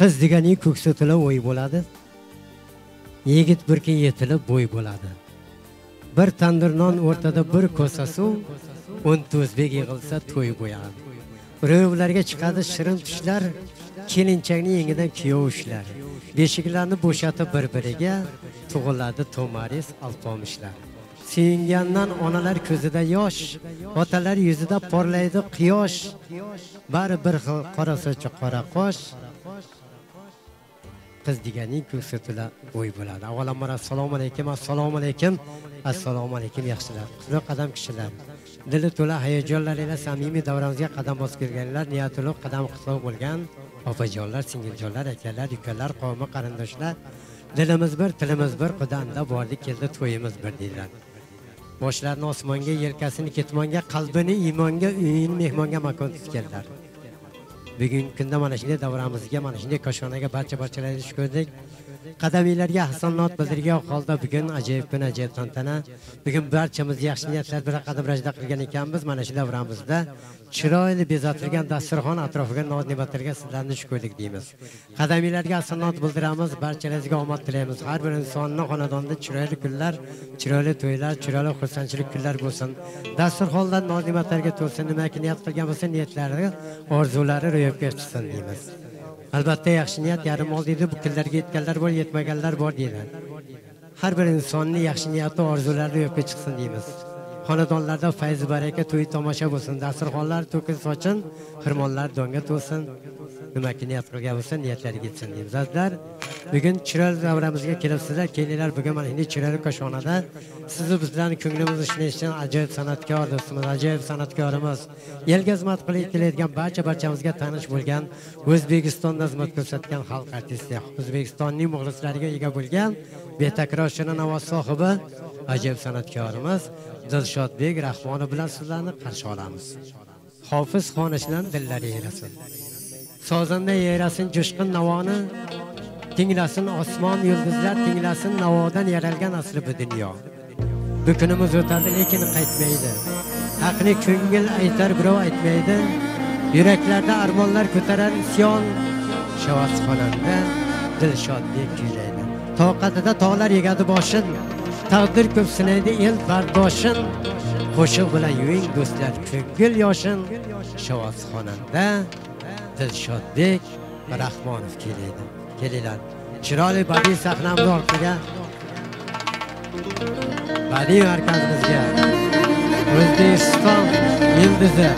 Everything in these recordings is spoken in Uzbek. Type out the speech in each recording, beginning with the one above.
qiz deganing ko'ksi tilib o'y bo'ladi. Yigit bir yetili bo'y bo'ladi. Bir tandir non o'rtada bir kosa suv o'nta o'zbek yig'ilsa to'y bo'yadi. Ro'yoblarga chiqadi shirin tushlar kelinchakni yengidan kuyov ushlar beshiklarni bo'shatib bir biriga tug'iladi to'maris alpomishlar suyungandan onalar ko'zida yosh otalar yuzida porlaydi quyosh. Bari bir xil qora sochi qora qosh. Qiz deganing ko'rsatila to'la o'y bo'ladi. Avvalambor assalomu alaykum assalomu alaykum. Assalomu alaykum yaxshilar. Qutlug' qadam kishilar. Dili to'la hayajonlar samimiy davramizga qadam bosib kelganlar ulug' qadam qutlug' bo'lgan opajonlar singiljonlar akalar ukalar qavmi qarindoshlar. Dilimiz bir tilimiz bir qudanda borlik keldi to'yimiz bir deydilar. Boshlarini osmonga yelkasini ketmonga qalbini iymonga uyini mehmonga makon tutganlar bugungi kunda mana shunday davramizga mana shunday koshonaga barcha barchalarni xush ko'rdik. Qadamiylarga hasonot bildirgan holda bugun ajoyib kun ajoyib tantana. Bugun barchamiz yaxshi niyatlar bilan qadam rajda qilgan ekanmiz. Mana shu davramizda chiroyli bezatilgan dasturxon atrofiga noz ne'matlarga sizlarni xush ko'rdik deymiz. qadamiylarga hasonot bildiramiz barchalaringizga omad tilaymiz. Har bir insonni xonadonida chiroyli kunlar chiroyli to'ylar chiroyli xursandchilik kunlar bo'lsin. Dasturxonlar noz ne'matlarga to'lsin nimaki niyat qilgan bo'lsa niyatlari orzulari ro'yobga chiqsin deymiz. Albatta yaxshi niyat yarim ol deydi bu kunlarga yetganlar bor yetmaganlar bor deydi. Har bir insonni yaxshi niyati orzulari ro'yobga chiqsin deymiz xonadonlarda fayz baraka to'y tomosha bo'lsin. Dasturxonlar to'kin sochin xirmonlar donga to'lsin. Nimaki niyat qilgan bo'lsa niyatlariga yetsin deymiz azizlar bugun chiroyli davramizga kelibsizlar. Kelinglar bugun mana shunday chiroyli koshonada sizni bizlarni ko'nglimizni ishlaydigan ajoyib san'atkor do'stimiz ajoyib san'atkorimiz elga xizmat qilib kelayotgan barcha barchamizga tanish bo'lgan o'zbekistonda xizmat ko'rsatgan xalq artisti o'zbekistonning muxlislariga ega bo'lgan betakror shirin ovoz sohibi ajoyib san'atkorimiz dilshodbek rahmonov bilan sizlarni qarshi olamiz. Hofiz xonishidan dillari yayrasin sozanda yayrasin jo'shqin navoni tinglasin osmon yulduzlar tinglasin navodan yaralgan asli bu dunyo. Bu kunimiz o'tadi lekin qaytmaydi. Haqni ko'ngil aytar birov aytmaydi. Yuraklarda armonlar ko'tarar isyon shavasxonanda dilshodbek kuylaydi. Toqatida tog'lar yegadi boshin. Taqdir ko'p sinaydi el bardoshin qo'shiq bilan yuving do'stlar ko'ngil yoshin. Shovozxonanda dilshodbek rahmonov keladi. Kelinglar. Chiroyli badiiy sahnamiz ortiga. Badiiy markazimizga. O'zbekiston yulduzi.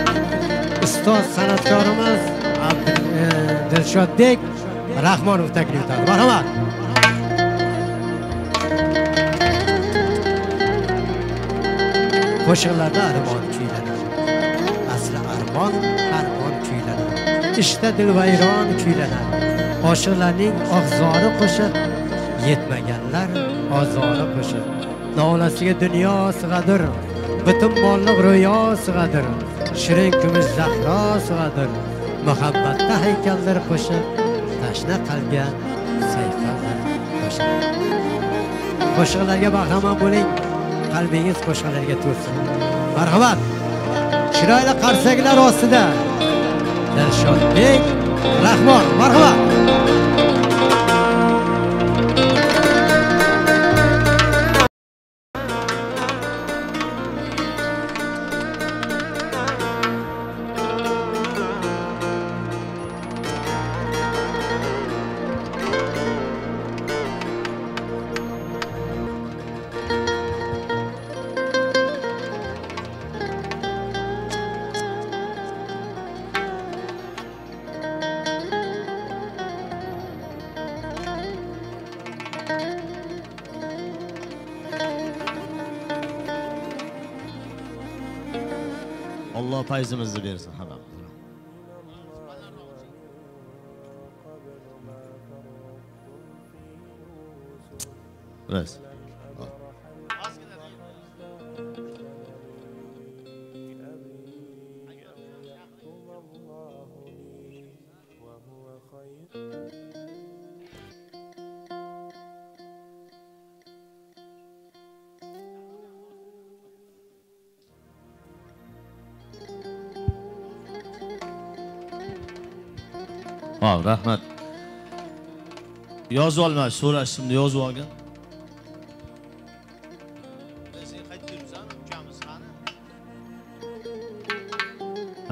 Ustoz san'atkorimiz e, dilshodbek rahmonov taklif etadi. Marhamat. Qo'shiqlarda armon kuyladi asli armon armon kuyladi ishda dilvayron kuylanadi. Oshiqlarning ohzori qo'shiq yetmaganlar ozori qo'shiq nolasiga dunyo sig'adir butun borliq ro'yo sig'adir shirin kumush zahro sig'adir. Muhabbatda haykaldir qo'shiq tashna qalbga sayqaldir qo'shiq qo'shiqlarga bahramand bo'ling. Qalbingiz qo'shiqlarga to'lsin. Marhamat. Chiroyli qarsaklar ostida. Dilshodbek rahmon marhamat. ፋይዝ መዝብሔር ሰሓባ بس Ras. Rahmat. yozib olma so'rashimni yozib olgin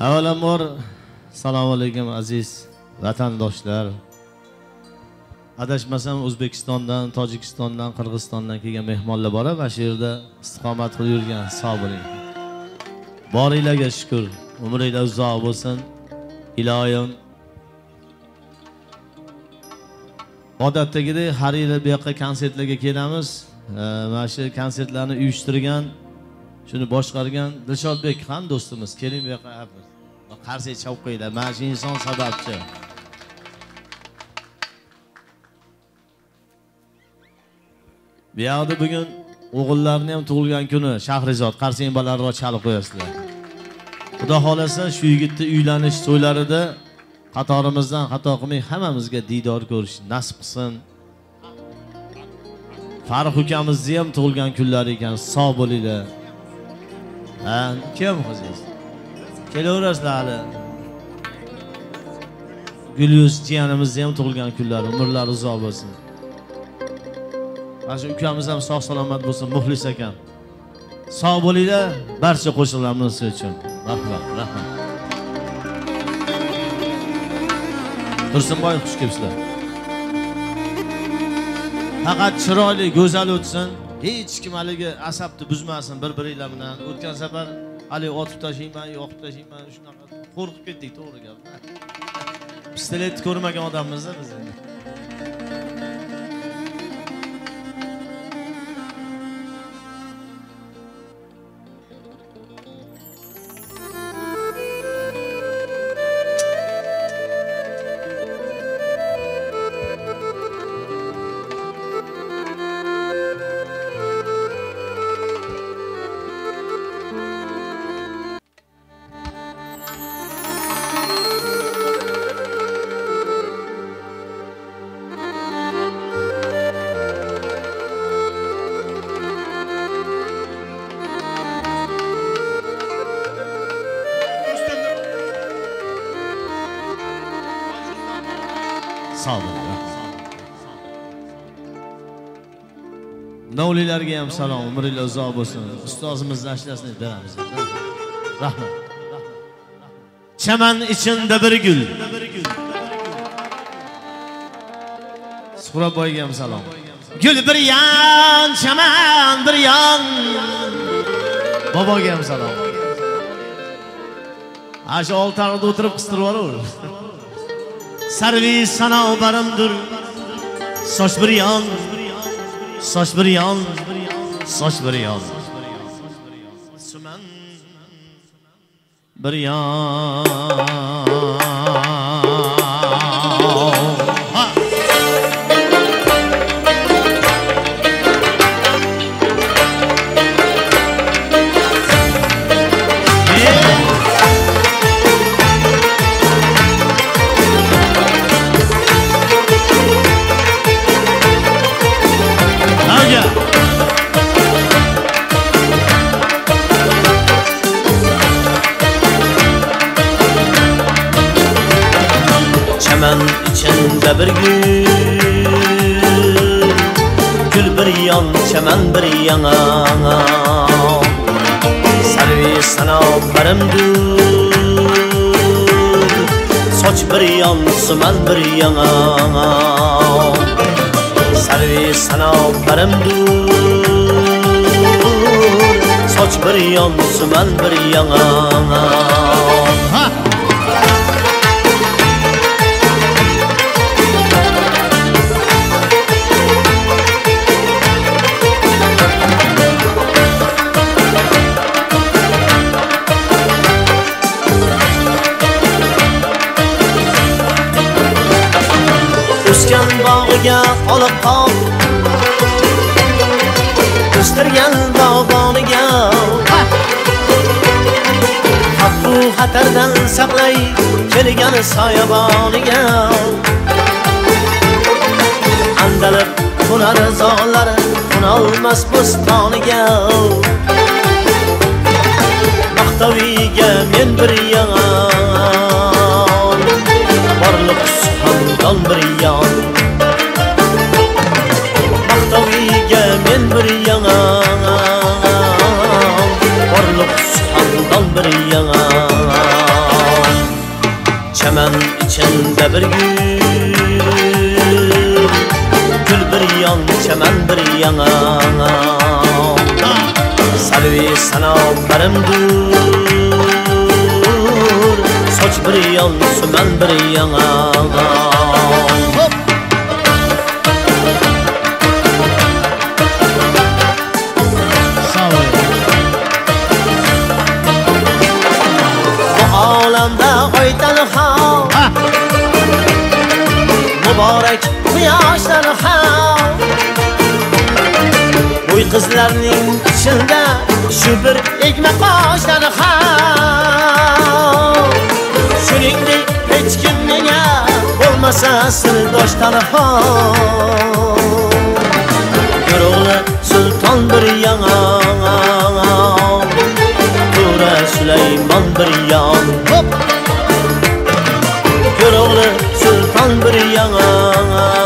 avvalambor assalomu alaykum aziz vatandoshlar adashmasam o'zbekistondan tojikistondan qirg'izistondan kelgan mehmonlar bor mana shu yerda istiqomat qilib yurgan sog' bo'ling boringlarga shukur umringlar uzoq bo'lsin iloyim odatdagidek har yili bu yoqqa konsertlarga kelamiz. Mana shu konsertlarni uyushtirgan shuni boshqargan dilshodbek ham do'stimiz. Keling bu yoqqa qarsak chopib qo'yinglar. Mana shu inson sababchi. Bu yoqda bugun o'g'illarni ham tug'ilgan kuni shahrizod qarsang balandroq chalib qo'yasizlar. Xudo xohlasa shu yigitni uylanish to'ylarida qatorimizdan xato qilmay hammamizga diydor ko'rish nasib qilsin. Farruh ukamizni ham tug'ilgan kunlari ekan sog' bo'linglar. Ha kim qizingiz kelaverasizlar hali. Gulyuz jiyanimizni ham tug'ilgan kunlari umrlari uzoq bo'lsin. Mana shu ukamiz ham sog' salomat bo'lsin muxlis ekan sog' bo'linglar barcha qo'shiqlarimiz siz uchun. Rahmat rahmat. Tursunboy xush kelibsizlar. Faqat chiroyli go'zal o'tsin. Hech kim haligi asabni buzmasin bir biringlar bilan. O'tgan safar haligi otib tashlayman yoqib tashlayman shunaqa. Qo'rqib ketdik to'g'ri gap. Pistoletni ko'rmagan odammiz biz endi. Novlilarga ham salom umringlar uzoq bo'lsin. Ustozimizni ashlasini beramiz. Rahmat. Chaman ichinda bir gul. Suhratboyga ham salom. Gul bir yon chaman bir yon. Boboga ham salom. Ana shu oltarida o'tirib qistirib yuboraver sarvi sanobarimdir soch bir yon. Soch bir yon soch bir yon suman bir yon bir gul gul bir yon chaman bir yana. Sarvi sano barimdur soch bir yon suman bir yana. Sarvi sano barimdur soch bir yon suman bir yana. O'sgan bog'iga olib qol. O'stirgan bog'boniga xavfu xatardan saqlay kelgan soyaboniga. Andalib hunar zog'lari qunolmas bo'stoniga maqtaviga men bir jan beriyan Mahtaviga men beriyan Borliq suxandan beriyan Chaman ichinde bir gül. Gül beriyan, chaman beriyan Salvi sana barimdur bir yan, sümen bir yana. Yoshlar ham uy qizlarning ichida shu bir egma qoshlar ham shuningdek hech kim menga bo'lmasa sirdosh bir o'g'li sulton bir yana To'ra Sulaymon bir yon hop! O'g'li sulton bir yana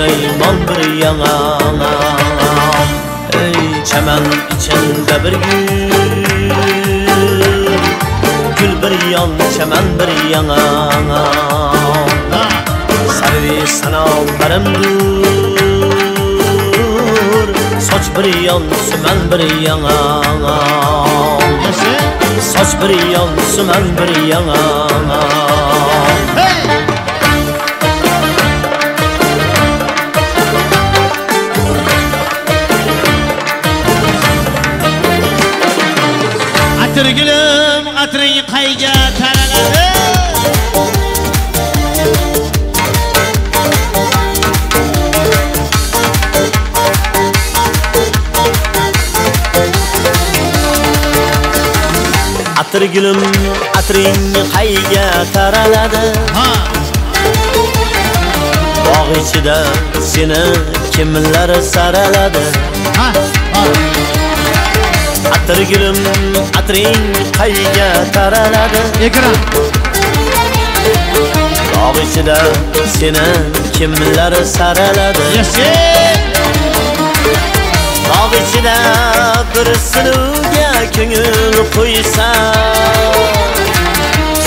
To'ra Sulaymon bir yana Ey chaman içinde bir gül Gül bir yon chaman bir yana ha Sarvi sanoqlarimdur Soch bir yon suman bir yana yaxshi Soch bir yon suman bir yana atirgilim atring qayga taraladi? Atirgilim atring qayga taraladi? Bog' ichida seni kimlar saraladi? Ha ha Atirgilim atring qayga taraladi? Ekran. Bog' ichida seni kimlar saraladi? Bog' ichida bir sinuvga ko'ngil qo'ysa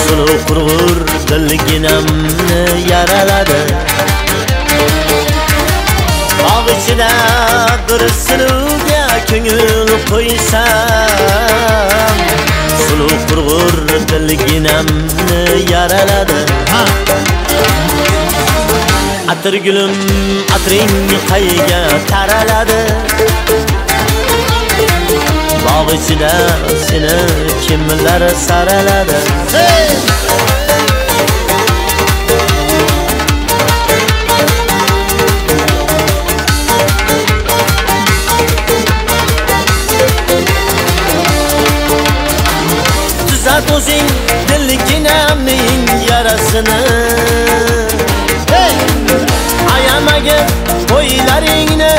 Suluv qurg'ur dilginamni yaraladi. Bog' ichida bir sinuvga ko'ngil qo'ysa Suluv qurg'ur dilginamni yaraladi. Ha. Atirgulim atring qayga taraladi? Bog' ichida seni kimlar saraladi? Hey o'zing dilginamning yarasini hey! Ayamagin o'ylaringni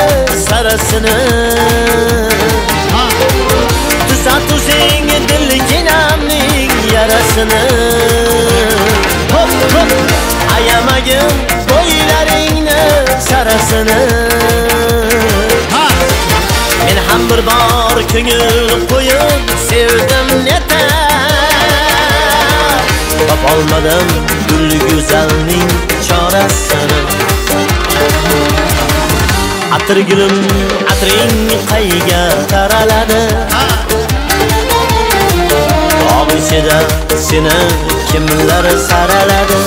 sarasini ha! Tuzat o'zing dilginamning yarasini hop hop! Ayamagin o'ylaringni sarasini ha! Men ham bir bor ko'ngil qo'yib sevdim netay Topolmadim gul go'zalning chorasini. Atirgulim atring qayga taraladi? Ha Bog' ichida seni kimlar saraladi?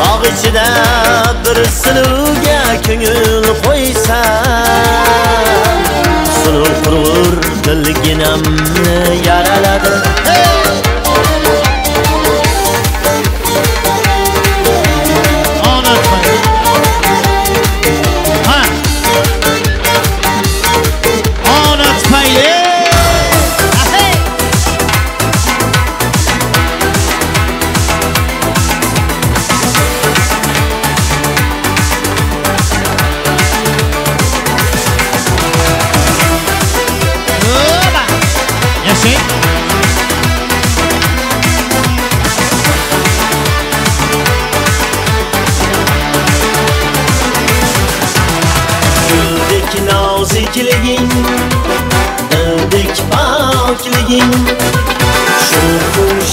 Bog' ichida bir sinuvga ko'ngil qo'ysa ቁልቁል ውርውር ፈልጌ ናምን ያላላደ nozikliging Dildek pokliging Shu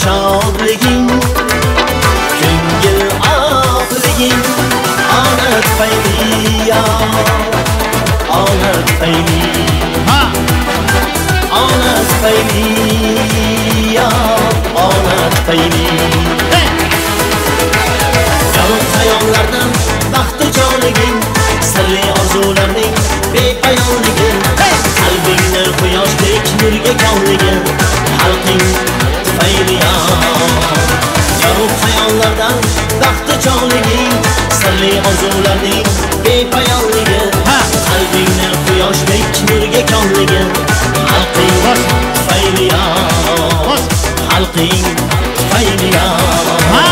shodliging Ko'ngil oqliging Ona tufayli yo Ona tufayli ha! Ona tufayli ya ona tufayli hey yorug' xayollardan baxti joliging sirli orzularning bepoyonligi qalbingni quyoshdek nurga konligi xalqing tufayli yorug' xayollardan baxti joliging sirli orzularning bepoyonligi qalbingni quyoshdek nurga konligi xalqing tufayli xalqing tufayli ha!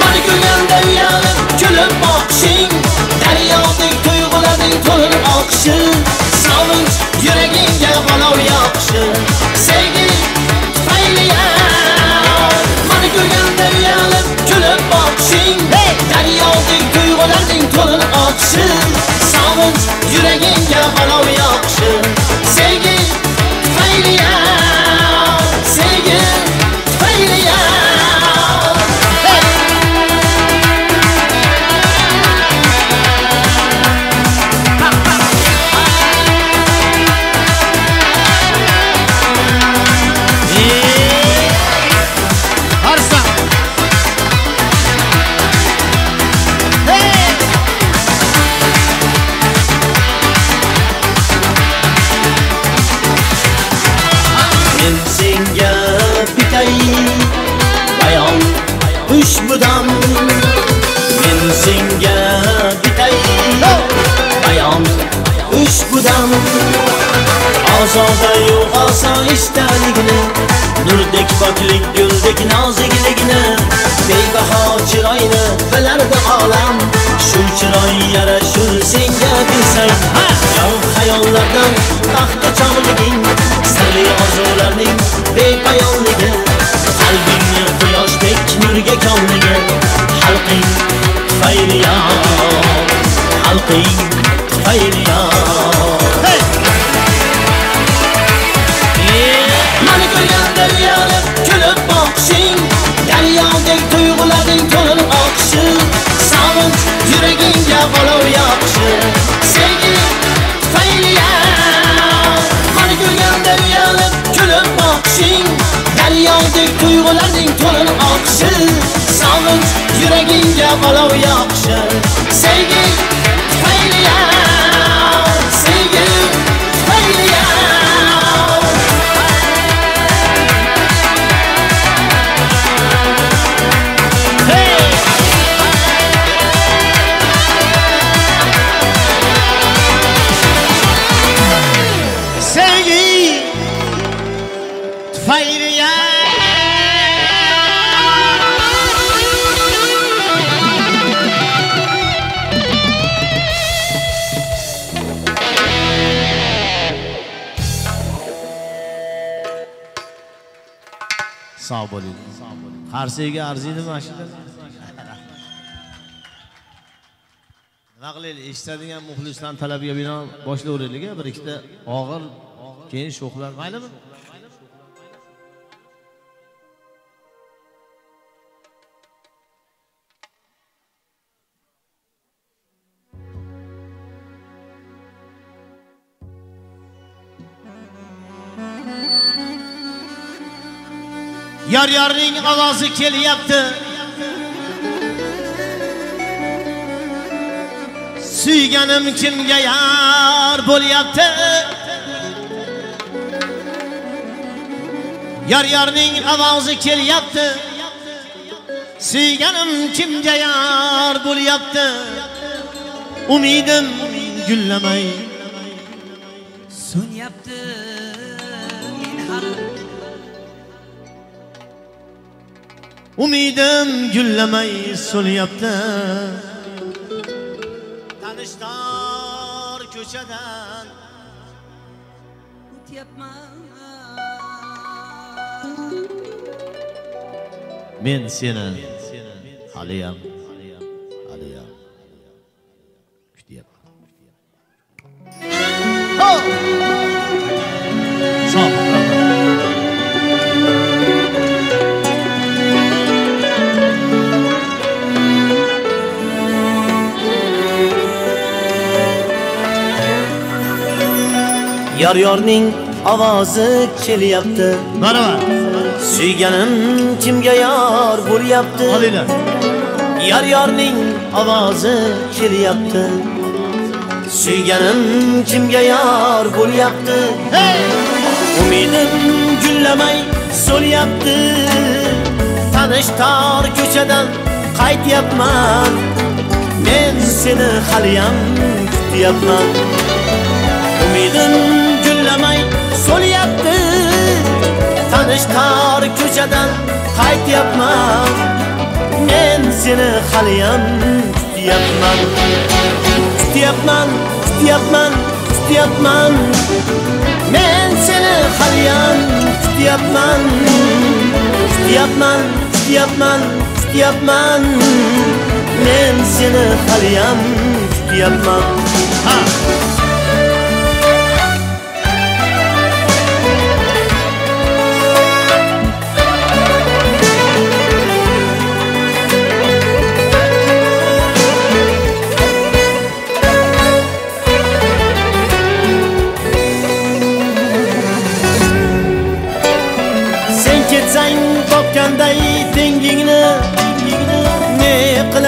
Mani ko'rganda yuragingga olov yoqishi Sevgi tufayli Mani ko'rganda uyalib kulib boqishing Daryodek to'lin yuragingga olov yoqishi osoyishtaligini Nurdek poklik guldek nozikligini Bebaho chiroyni bilardi olam. Shu chiroy yarashur senga bilsang Yo'q xayollardan baxtga chog'liging Sirli orzularning bepayonligi Qalbingni quyoshdek nurga konligi Xalqing tufayli ya Xalqing kulib Daryodek tuyg'ularning to'lin oqishi Sog'inch yuragingga olov yoqishi Sevgi tufayli Mani ko'rganda uyalib kulib boqishing Daryodek tuyg'ularning to'lin oqishi Sog'inch yuragingga olov yoqishi Sevgi qarsiga arziydimi mashina. Nima qilaylik? Eshitadigan muxlislarni talabiga binoan boshlayveraylik bir ikkita og'ir keyin sho'xlar. Maylimi? Yor yorning ovozi kelyapti. Suyganim kimga yar bo'lyapti? Yor yorning ovozi kelyapti. Suyganim kimga yar bo'lyapti? Umidim gullamay. Umidim gullamay so'lyapti tanishtor ko'chadan o'tyapman men seni haliyam haliyam. Kutyapman Ho! Yor yorning ovozi kelyapti. Baravar suyganim kimga yor bo'lyapti? Olinglar. Yor yorning ovozi kelyapti. Suyganim kimga yor bo'lyapti? Umidim gullamay so'lyapti. Tanish tor ko'chadan qaytyapman. Men seni haliyam kutyapman umidim so'lyapti tanish tor ko'chadan qaytyapman men seni haliyam kutyapman kutyapman kutyapman kutyapman men seni haliyam kutyapman kutyapman kutyapman kutyapman men seni haliyam kutyapman ha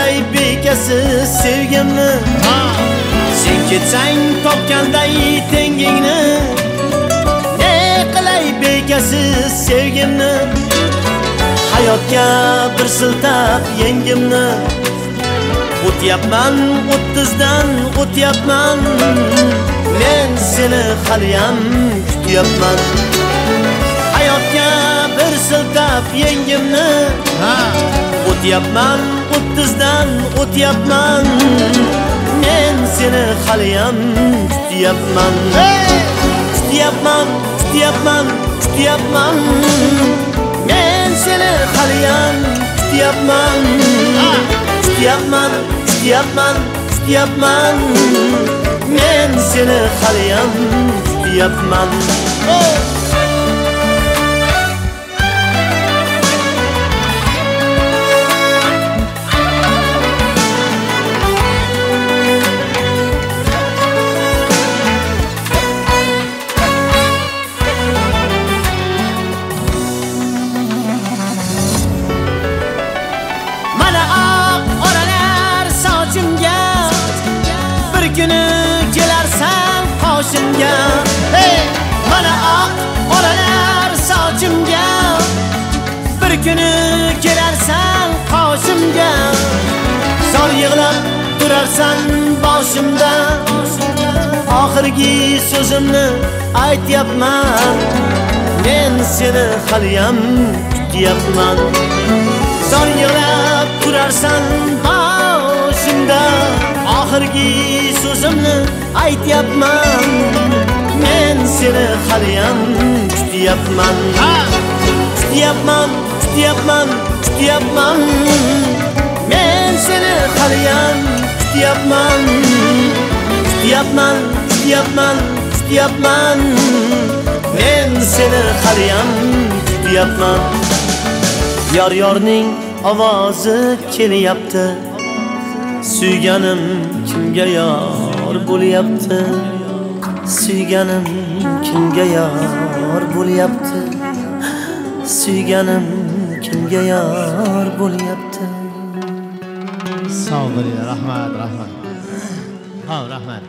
qilay bekasiz sevgimni sen ketsang topganday tengingni ne qilay bekasiz sevgimni hayotga bir siltab yengimni o'tyapman o'ttizdan o'tyapman men seni haliyam kutyapman hayotga bir siltab yengimni ha. O'tyapman o'ttizdan o'tyapman men seni haliyam kutyapman kutyapman kutyapman kutyapman men seni haliyam kutyapman kutyapman kutyapman kutyapman men seni haliyam kutyapman boshimga hey mana oq oralar er, sochimga bir kuni kelarsan qoshimga zor yig'lab turarsan boshimda oxirgi so'zimni aytyapman men seni haliyam kutyapman zor yig'lab turarsan boshimda oxirgi so'zimni aytyapman. Men seni haliyam kutyapman. Kutyapman kutyapman kutyapman. Men seni haliyam kutyapman. Kutyapman kutyapman kutyapman. Men seni haliyam kutyapman. Yor yorning ovozi kelyapti suyganim kimga yor bo'lyapti suyganim kimga yor bo'lyapti suyganim kimga yor bo'lyapti sog' bo'linglar rahmat rahmat ha rahmat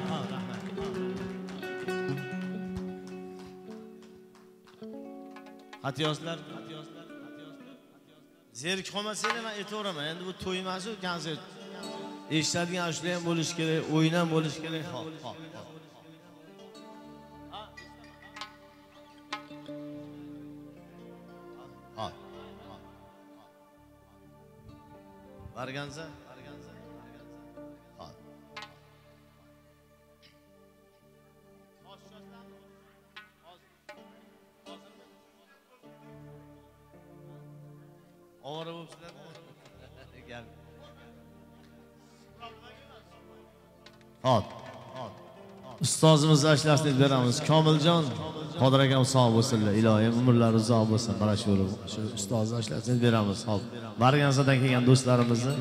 xat yozdilar zerikib qolmasanglar man aytaveraman endi bu to'y emasu konsert eshitadigan ashula ham bo'lishi kerak o'yin ham bo'lishi kerak hop hop hop. barganza? Hop ovora bo'libsizlar ot. Ustozimiz ashlasi beramiz. Komiljon qodir akam sog' bo'lsinlar ilohim umrlari uzoq bo'lsin. Mana shu shu ustozni ashlasini beramiz. Hop margansadan kelgan do'stlarimizni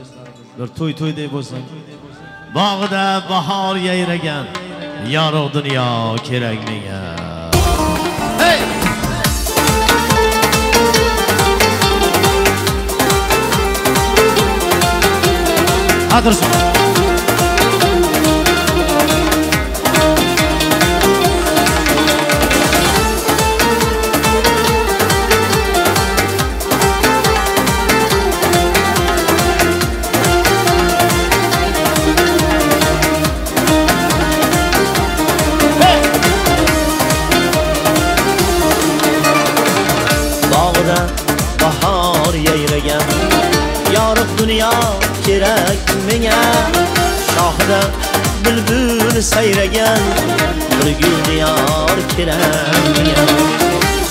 bir to'y to'ydek bo'lsin. Bog'ida bahor yayragan yorug' dunyo kerak menga. Hey! Bog'da bahor yayragan yorug' dunyo kerak menga shohida bulbul sayragan. Bir gul diyor kerak menga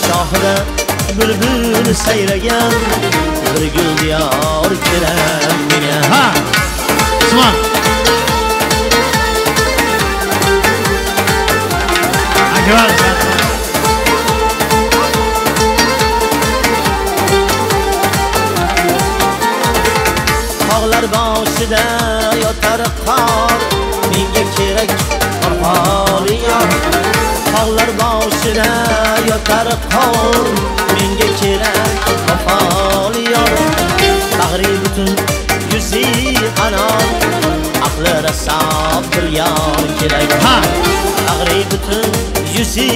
shohida bulbul sayragan. Bir gul diyor kerak menga. Ha usmon akbar. Boshida yotar qor. Menga kerak qorqoliyor tog'lar boshida yotar qor. Menga kerak qorqoliyor bag'ri butun yuzi anor. Aqli rasob bir kerak. Ha! Bag'ri butun yuzi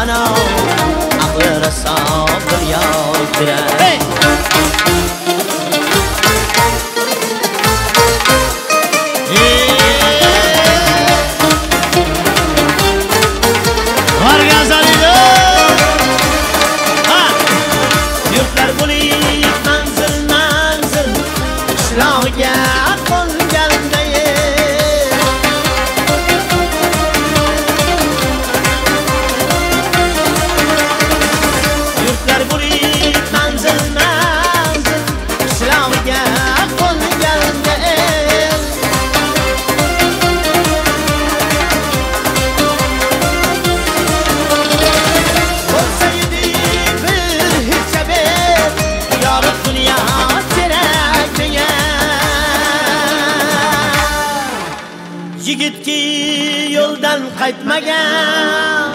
anor. Aqli rasob bir kerak. Hey! già con yo'ldan qaytmagan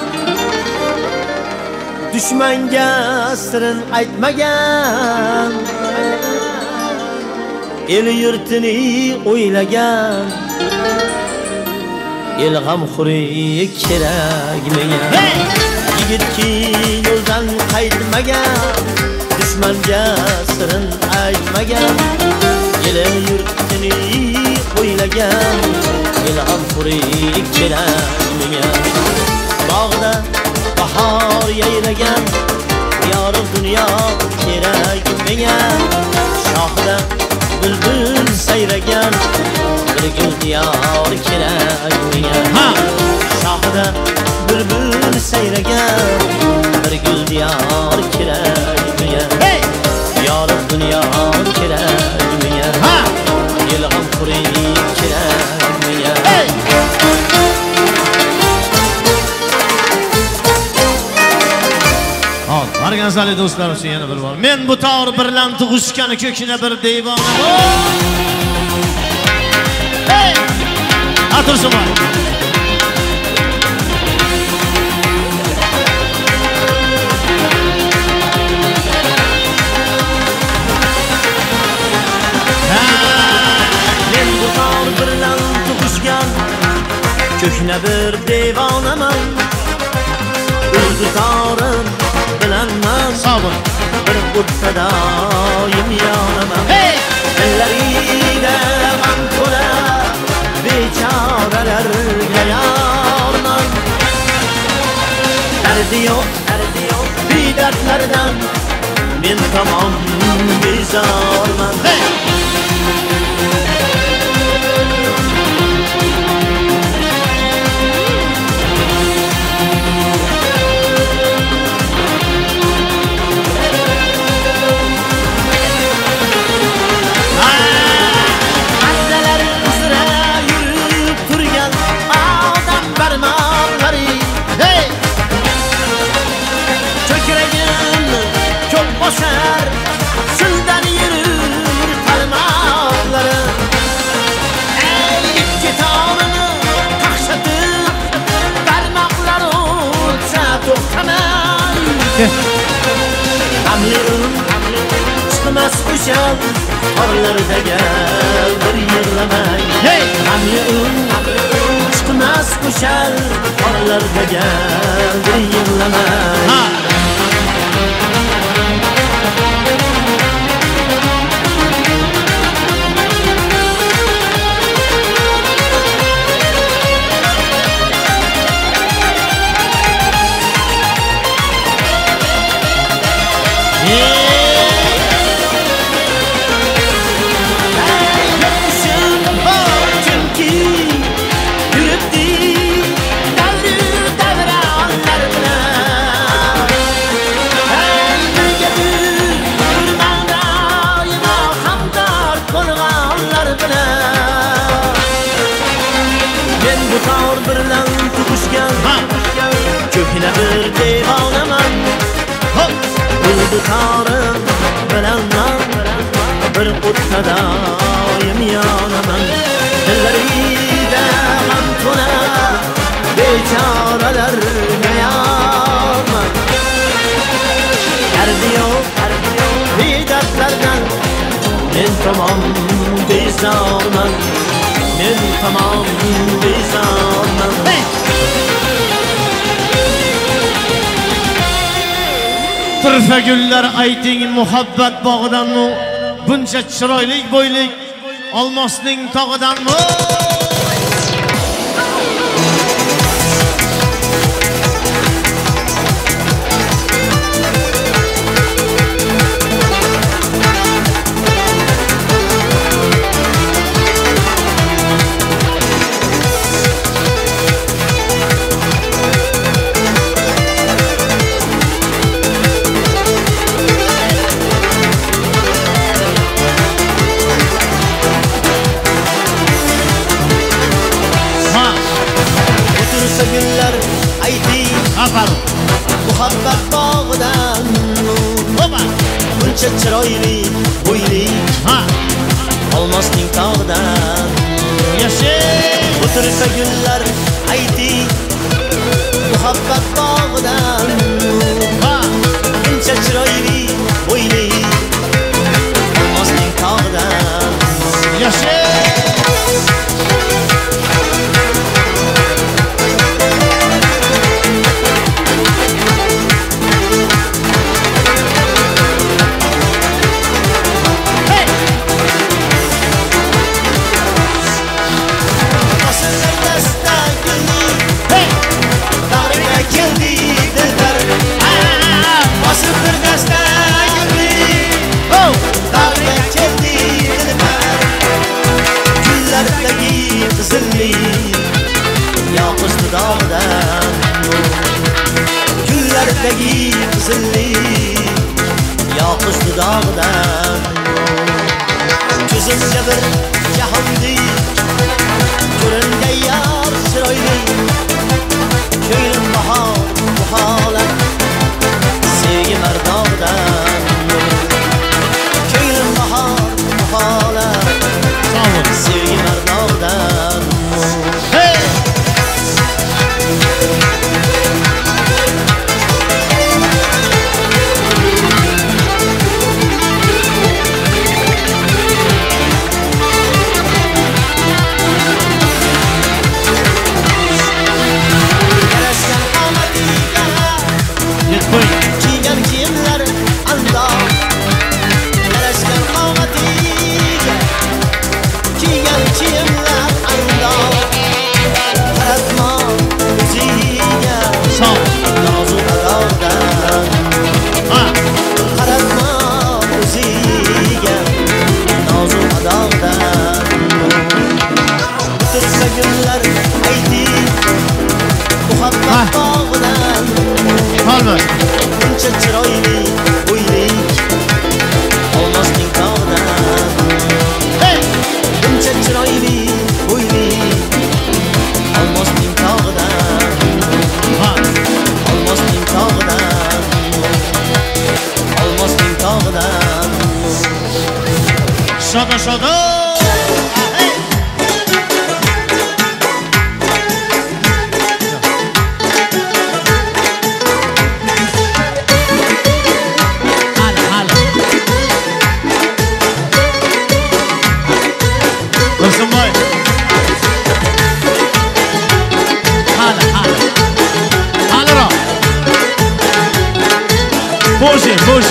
Dushmanga sirin aytmagan El yurtini o'ylagan El g'amxo'ri kerak menga Yigitki yo'ldan qaytmagan Dushmanga sirin aytmagan El yurtini o'ylagan El g'amxo'ri kerak menga Bog'da bahor yayragan Yorug' dunyo kerak menga Shohida bulbul sayragan Bir gul diyor kerak menga ha! Shohida bulbul sayragan bir gul diyor kerak menga yorug' dunyo Hop, Marganzali do'stlar uchun yana bir bor. Men bu tog'r bilan tug'ishgan ko'kina bir devona. Hey! Atursin bor. men bu tor bilan bilinmez Sağ olun. Bir o'tsa daim yonimam hey! Elleriyde manqula Bechoralarga yorman Derdi yok, derdi yok. Bir dertlerden Men tamam bezorman hey! To'xtamay Hamlerim chiqmas o'shan qorlarda gel bir yig'lamang Hey! g'amli un chiqmas o'shal qorlarda gel bir yig'lamang Yine bir divanaman Hop! Uydukarım bilenmem Bir utsa daim yanaman. Dilleride gam tuna Beçareler meyaman Derdi yok Bir dertlerden. Men tamam bezarman Men tamam bezarman Turfa gullar ayting muhabbat bog'idanmi? Buncha chiroyli bo'ylik olmosning tog'idanmi? Olmosning tog'idan yashang. o'tirsa gullar ayting muhabbat bog'idan Ha, buncha chiroyli Gullardagi qizillik yoqish dudog'idan Ko'zimga bir jahondek موجه موجه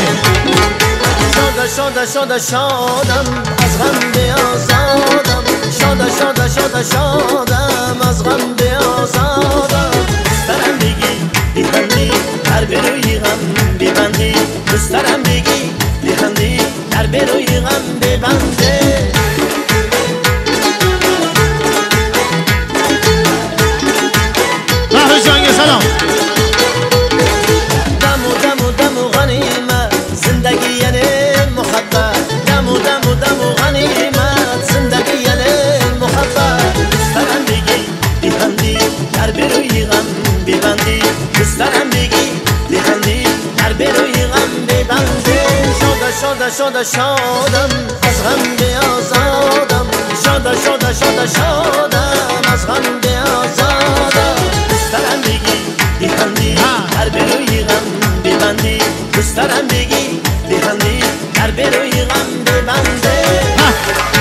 شاده شاده شاده شادم از غم بیازادم شاده شاده شاده شادم از غم بیازادم بگی بیخندی در بروی غم ببندی. بسترم بگی بیخندی در بروی غم ببندی. شده شادم از غم بیازادم. شده شده شده شادم از غم بیازادم. بسترم بگی دیهندی در بروی غم ببندی. بسترم بگی دیهندی در بروی غم ببندی.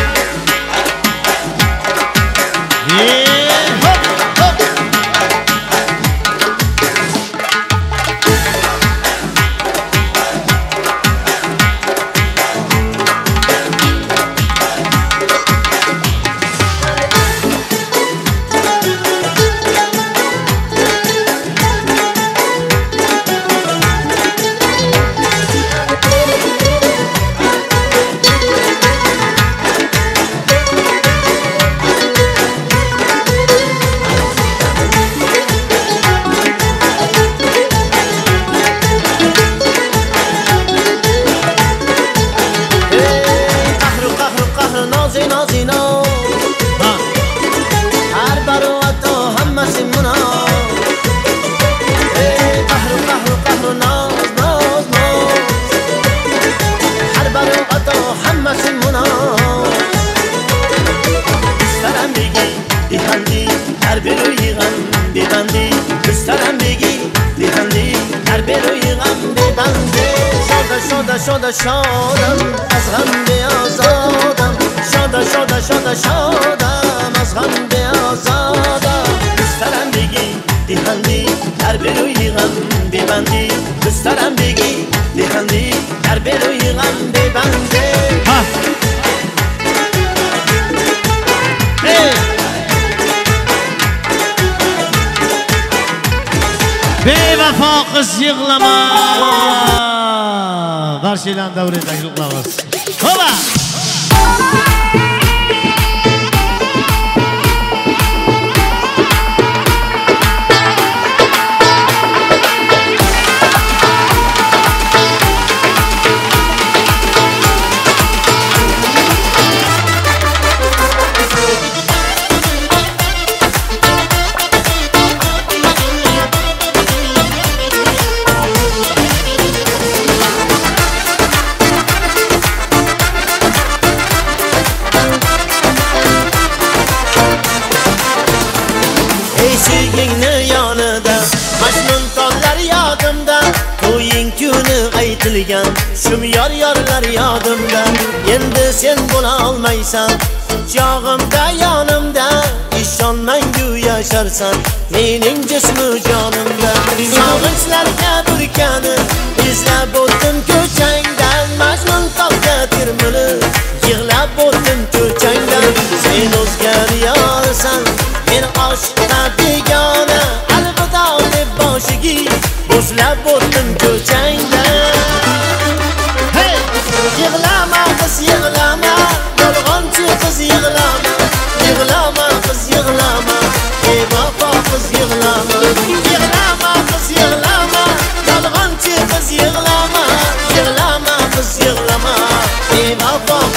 Bevafo qiz yig'lama. Barchalarni davriga taklif qilamiz. Aytilgan shum yor yorlar yodimda. Endi sen bo'la olmaysan chog'imda yonimda. Ishonmangu yasharsan mening jismu jonimda. Sog'inchlarga burkanib izlab o'tdim ko'changdan. Majnun tolga termilib yig'lab o'tdim ko'changdan. Sen o'zgaryorsan men oshiqqa begona. Alvido deb boshiga bo'zlab o'tdim ko'changdan.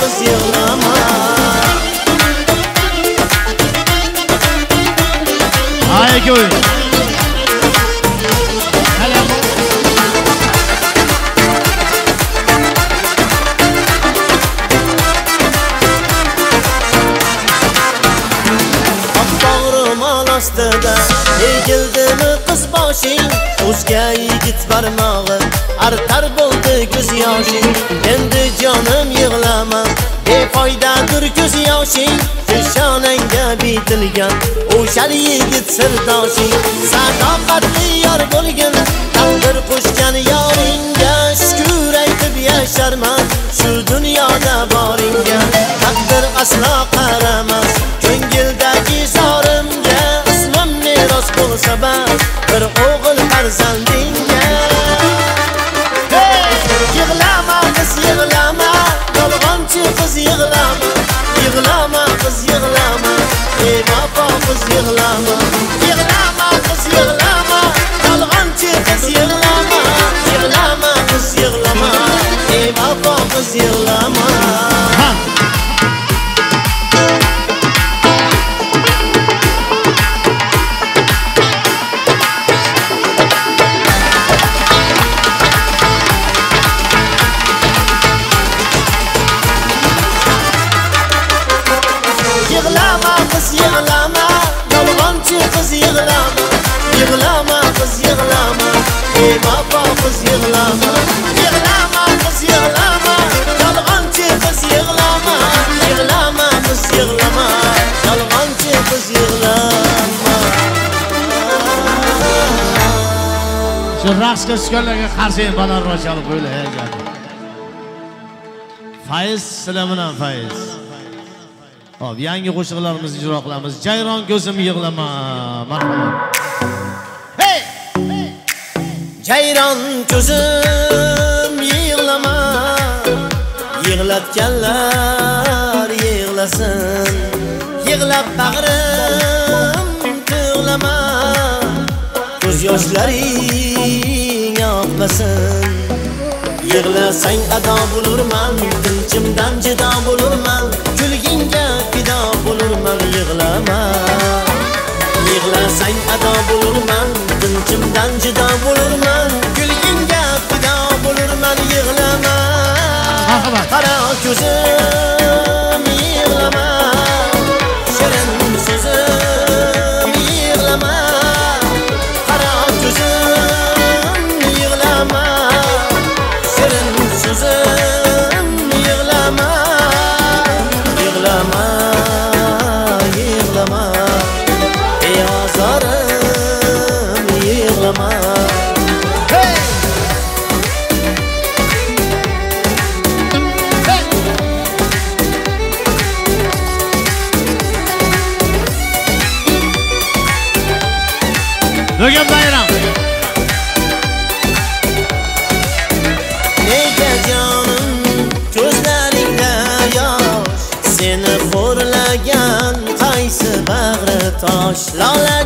Bevafo qiz yig'lama Hayır koy. Bağrımal ostida egildimi qiz boshing o'zga yigit barmog'i artar bo'ldi ko'z yoshing endi jonim yig'lama befoydadir ko'z yoshing peshonangga bitilgan o'sha yigit sirdoshing. Sadoqatli yor bo'lgin taqdir qo'shgan yoringga shukr yasharman shu dunyoda boringga. Taqdir aslo qaramas ko'ngildagi zorimga ismim meros bo'lsa bas bir o'g'il farzand qiz shu raqsga tushganlarga qarshi qo'yinglar ey janob. fayz sizlar fayz hop yangi qo'shiqlarimizni ijro qilamiz jayron ko'zim yig'lama marhamat. Jayron ko'zim yig'lama Yig'latganlar yig'lasin. Yig'lab bag'rim to'g'lama Ko'z yoshlaring oqmasin Yig'lasang ado bo'lurman Tinchimdan jido bo'lurman. Kulgingga fido bo'lurman Yig'lama. Yig'lasang ado bo'lurman Tinchimdan jido bo'lurman. Kulgingga fido bo'lurman Yig'lama. Qara ko'zim lost, lonely.